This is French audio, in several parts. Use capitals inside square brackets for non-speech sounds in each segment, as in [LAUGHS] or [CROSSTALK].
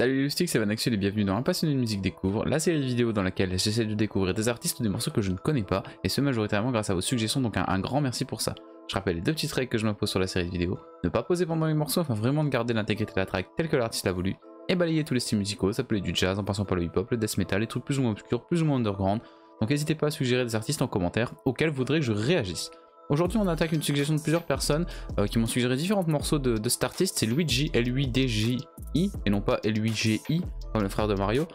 Salut les c'est Van et bienvenue dans passionné de musique découvre, la série de vidéos dans laquelle j'essaie de découvrir des artistes ou des morceaux que je ne connais pas, et ce majoritairement grâce à vos suggestions, donc un, grand merci pour ça. Je rappelle les deux petites règles que je m'impose sur la série de vidéos, ne pas poser pendant les morceaux afin vraiment de garder l'intégrité de la track telle que l'artiste l'a voulu, et balayer tous les styles musicaux, ça peut être du jazz en passant par le hip-hop, le death metal, les trucs plus ou moins obscurs, plus ou moins underground, donc n'hésitez pas à suggérer des artistes en commentaire auxquels vous voudrez que je réagisse. Aujourd'hui, on attaque une suggestion de plusieurs personnes euh, qui m'ont suggéré différents morceaux de, cet artiste. C'est Luigi, L-U-I-D-J-I, et non pas L-U-I-G-I, comme le frère de Mario.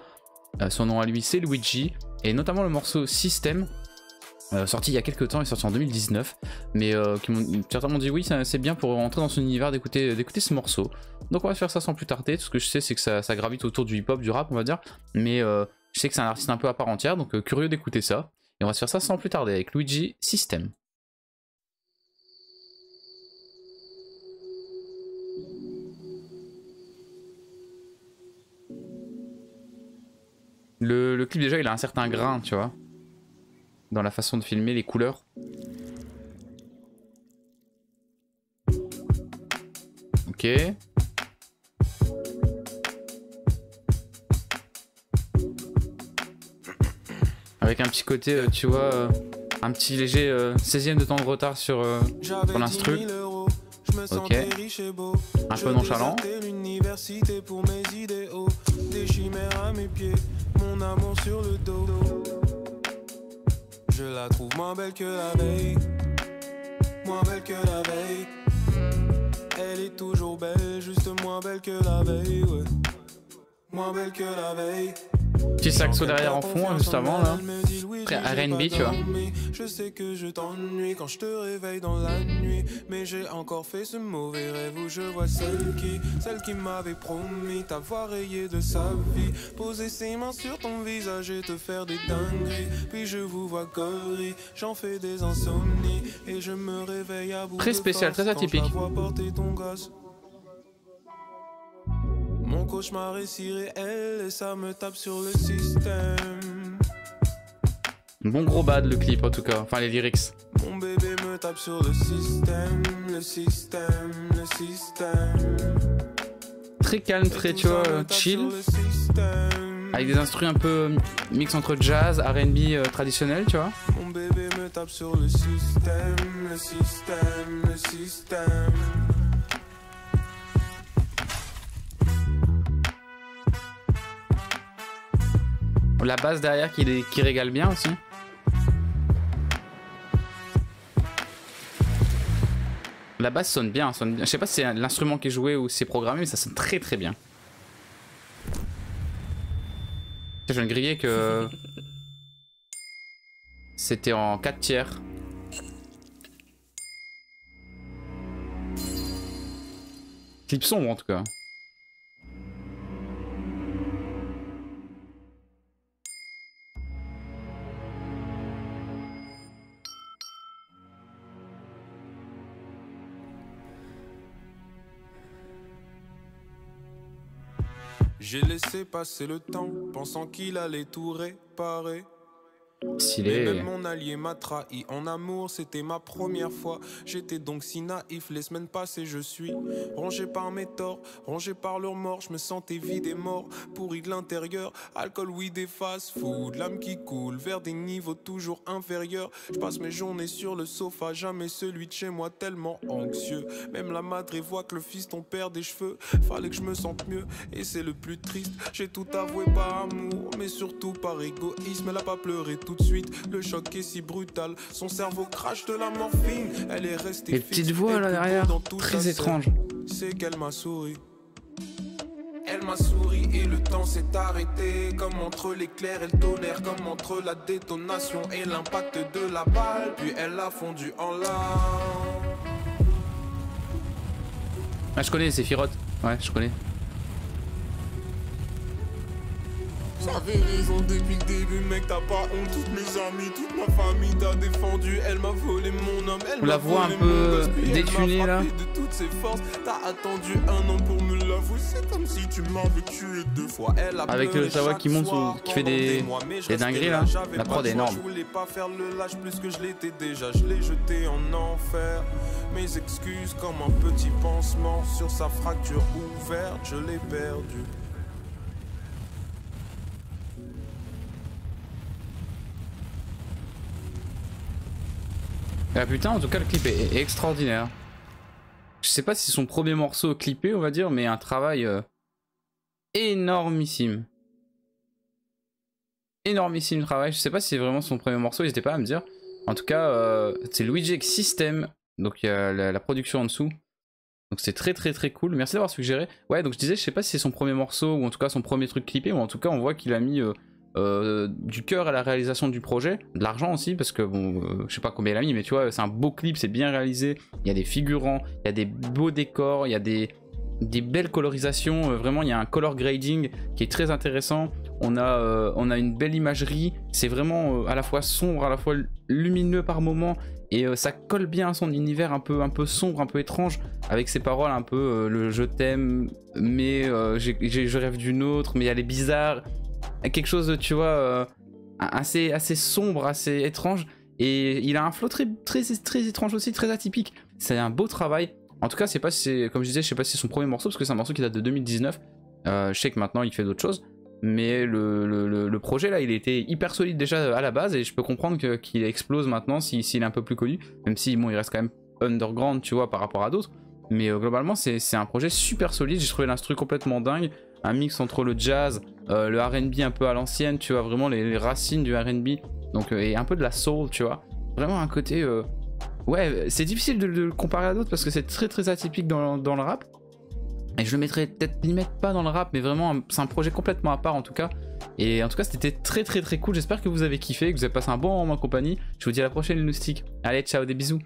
Euh, son nom à lui, c'est Luigi, et notamment le morceau System, euh, sorti il y a quelques temps, il est sorti en 2019, mais qui m'ont dit oui, c'est bien pour rentrer dans son univers d'écouter ce morceau. Donc on va faire ça sans plus tarder. Tout ce que je sais, c'est que ça, ça, gravite autour du hip-hop, du rap, on va dire, mais je sais que c'est un artiste un peu à part entière, donc curieux d'écouter ça. Et on va se faire ça sans plus tarder avec Luigi System. Le, clip déjà il a un certain grain, tu vois. Dans la façon de filmer, les couleurs. Ok. Avec un petit côté, euh, tu vois, euh, un petit léger 16ème euh, de temps de retard sur, sur l'instru. Ok. Un peu nonchalant mon amour sur le dos. Je la trouve moins belle que la veille, moins belle que la veille. Elle est toujours belle, juste moins belle que la veille, ouais. Moins belle que la veille. Petit saxo derrière en fond, juste avant là. Très RB, tu vois. Je sais que je t'ennuie quand je te réveille dans la nuit. Mais j'ai encore fait ce mauvais rêve où je vois celle qui, celle qui m'avait promis t'avoir rayé de sa vie. Poser ses mains sur ton visage et te faire des dingueries. Puis je vous vois corri, j'en fais des insomnies. Et je me réveille à bout Très spécial, très atypique. Mon cauchemar est si réel et ça me tape sur le système. Bon gros bad le clip en tout cas, enfin les lyrics. Mon bébé me tape sur le système, le système, le système. Très calme, très tu vois, chill. Avec des instruments un peu mix entre jazz, RB euh, traditionnel, tu vois. Mon bébé me tape sur le système, le système, le système. La basse derrière qui, régale bien aussi. La basse sonne bien, sonne bien. Je sais pas si c'est l'instrument qui est joué ou c'est programmé, mais ça sonne très très bien. Je viens de griller que [LAUGHS] c'était en 4 tiers. Clip sombre en tout cas. J'ai laissé passer le temps, pensant qu'il allait tout réparer. Mais même mon allié m'a trahi en amour, c'était ma première fois. J'étais donc si naïf, les semaines passées, je suis rongé par mes torts, rongé par leurs morts. Je me sentais vide et mort, pourri de l'intérieur. Alcool, oui, des fast-food, l'âme qui coule vers des niveaux toujours inférieurs. Je passe mes journées sur le sofa, jamais celui de chez moi, tellement anxieux. Même la madre voit que le fils ton perd des cheveux. Fallait que je me sente mieux, et c'est le plus triste. J'ai tout avoué par amour, mais surtout par égoïsme. Elle a pas pleuré tout de suite. Le choc est si brutal, son cerveau crache de la morphine. Elle est restée. Les petites voix là derrière, très étrange. C'est qu'elle m'a souri. Elle m'a souri et le temps s'est arrêté Comme entre l'éclair et le tonnerre Comme entre la détonation et l'impact de la balle Puis elle a fondu en larmes Ah je connais, c'est Firotte Ouais, je connais. J'avais raison depuis le début, mec, t'as pas honte. Toutes mes amies, toute ma famille t'a défendu. Elle m'a volé mon homme, elle la voit un peu détunée là. De toutes ses forces, t'as attendu un an pour me l'avouer. C'est comme si tu m'avais tué deux fois. Elle a Avec le savoir qui monte, ou, qui fait des, des dingueries là. La prod est énorme. Je voulais pas faire le lâche plus que je l'étais déjà. Je l'ai jeté en enfer. Mes excuses comme un petit pansement sur sa fracture ouverte, je l'ai perdu. Ah putain, en tout cas, le clip est, extraordinaire. Je sais pas si c'est son premier morceau clippé, on va dire, mais un travail euh, énormissime. Énormissime travail. Je sais pas si c'est vraiment son premier morceau, n'hésitez pas à me dire. En tout cas, euh, c'est Luigi System, donc il y a la, production en dessous. Donc c'est très très très cool. Merci d'avoir suggéré. Ouais, donc je disais, je sais pas si c'est son premier morceau ou en tout cas son premier truc clippé, ou en tout cas on voit qu'il a mis euh, euh, du cœur à la réalisation du projet, de l'argent aussi, parce que bon, euh, je sais pas combien il a mis, mais tu vois, c'est un beau clip, c'est bien réalisé, il y a des figurants, il y a des beaux décors, il y a des, des belles colorisations, euh, vraiment il y a un color grading qui est très intéressant, on a, on a une belle imagerie, c'est vraiment à la fois sombre, à la fois lumineux par moment, et ça colle bien à son univers un peu, un peu sombre, un peu étrange, avec ses paroles un peu le je t'aime, mais je rêve d'une autre, mais elle est bizarre, quelque chose, tu vois, euh, assez, assez sombre, assez étrange. Et il a un flow très, très, très étrange aussi, très atypique. C'est un beau travail. En tout cas, c'est pas si comme je disais, je sais pas si c'est son premier morceau, parce que c'est un morceau qui date de 2019. Euh, je sais que maintenant il fait d'autres choses. Mais le, projet là, il était hyper solide déjà à la base, et je peux comprendre qu'il explose maintenant s'il est un peu plus connu. Même si, bon, il reste quand même underground, tu vois, par rapport à d'autres. Mais euh, globalement, c'est un projet super solide. J'ai trouvé l'instru complètement dingue un mix entre le jazz, euh, le RB un peu à l'ancienne, tu vois, vraiment les, racines du RB, donc, euh, et un peu de la soul, tu vois. Vraiment un côté. Euh, ouais, c'est difficile de, le comparer à d'autres parce que c'est très très atypique dans, le rap. Et je le mettrais peut-être limite pas dans le rap, mais vraiment, c'est un projet complètement à part en tout cas. Et en tout cas, c'était très très très cool. J'espère que vous avez kiffé, que vous avez passé un bon moment en compagnie. Je vous dis à la prochaine, les Allez, ciao, des bisous.